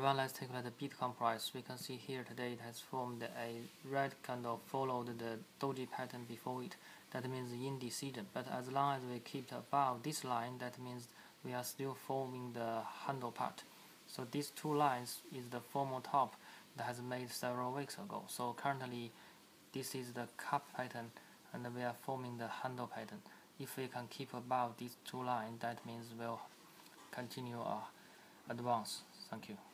everyone, let's take a look at the Bitcoin price. We can see here today it has formed a red candle followed the doji pattern before it. That means indecision. But as long as we keep above this line, that means we are still forming the handle part. So these two lines is the formal top that has made several weeks ago. So currently, this is the cup pattern, and we are forming the handle pattern. If we can keep above these two lines, that means we'll continue our advance. Thank you.